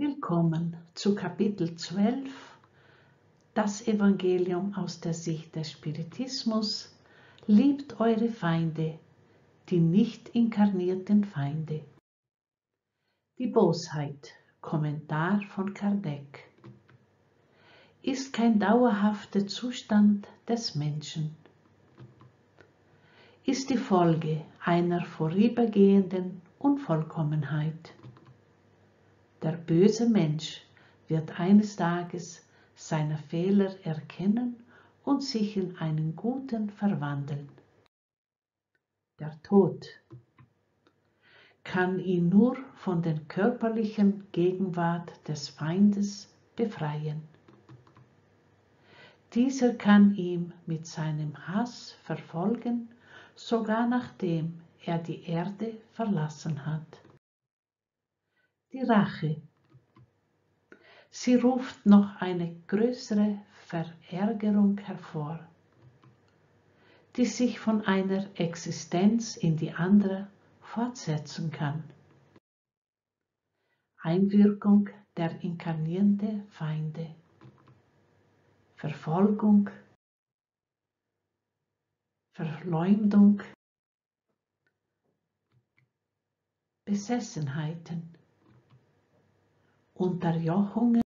Willkommen zu Kapitel 12, das Evangelium aus der Sicht des Spiritismus. Liebt eure Feinde, die nicht inkarnierten Feinde. Die Bosheit, Kommentar von Kardec, ist kein dauerhafter Zustand des Menschen, ist die Folge einer vorübergehenden Unvollkommenheit. Der böse Mensch wird eines Tages seine Fehler erkennen und sich in einen guten verwandeln. Der Tod kann ihn nur von der körperlichen Gegenwart des Feindes befreien. Dieser kann ihm mit seinem Hass verfolgen, sogar nachdem er die Erde verlassen hat. Die Rache. Sie ruft noch eine größere Verärgerung hervor, die sich von einer Existenz in die andere fortsetzen kann. Einwirkung der inkarnierenden Feinde. Verfolgung, Verleumdung, Besessenheiten, Unterjochungen,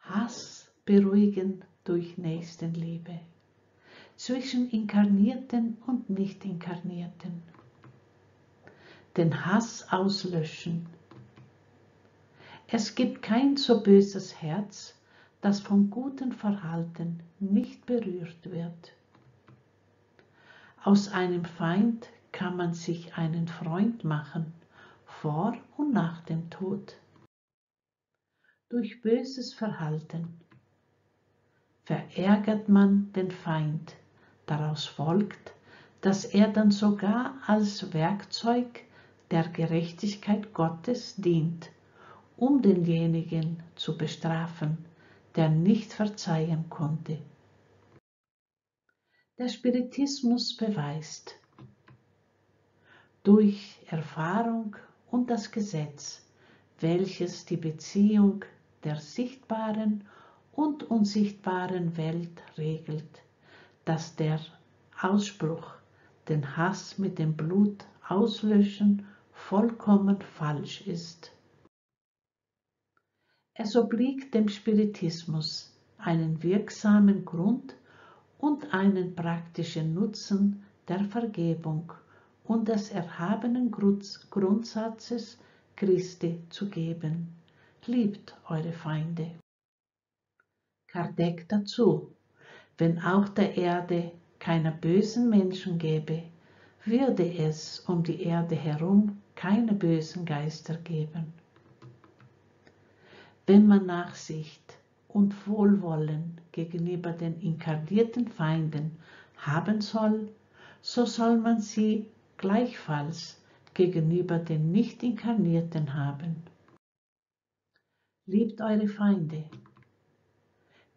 Hass beruhigen durch Nächstenliebe zwischen Inkarnierten und Nicht-Inkarnierten, den Hass auslöschen. Es gibt kein so böses Herz, das vom guten Verhalten nicht berührt wird. Aus einem Feind kann man sich einen Freund machen, vor und nach dem Tod. Durch böses Verhalten verärgert man den Feind. Daraus folgt, dass er dann sogar als Werkzeug der Gerechtigkeit Gottes dient, um denjenigen zu bestrafen, der nicht verzeihen konnte. Der Spiritismus beweist, durch Erfahrung und das Gesetz, welches die Beziehung der sichtbaren und unsichtbaren Welt regelt, dass der Ausspruch, den Hass mit dem Blut auslöschen, vollkommen falsch ist. Es obliegt dem Spiritismus einen wirksamen Grund und einen praktischen Nutzen der Vergebung und des erhabenen Grundsatzes Christi zu geben. Liebt eure Feinde. Kardec dazu, wenn auch der Erde keine bösen Menschen gäbe, würde es um die Erde herum keine bösen Geister geben. Wenn man Nachsicht und Wohlwollen gegenüber den inkarnierten Feinden haben soll, so soll man sie gleichfalls gegenüber den nicht inkarnierten haben. Liebt eure Feinde.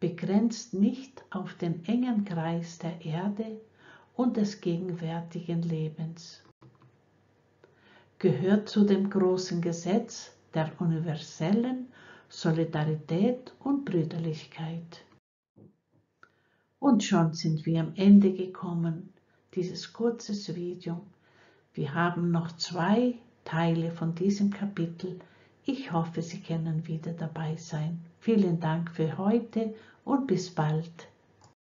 Begrenzt nicht auf den engen Kreis der Erde und des gegenwärtigen Lebens. Gehört zu dem großen Gesetz der universellen Solidarität und Brüderlichkeit. Und schon sind wir am Ende gekommen, dieses kurzes Video. Wir haben noch zwei Teile von diesem Kapitel. Ich hoffe, Sie können wieder dabei sein. Vielen Dank für heute und bis bald.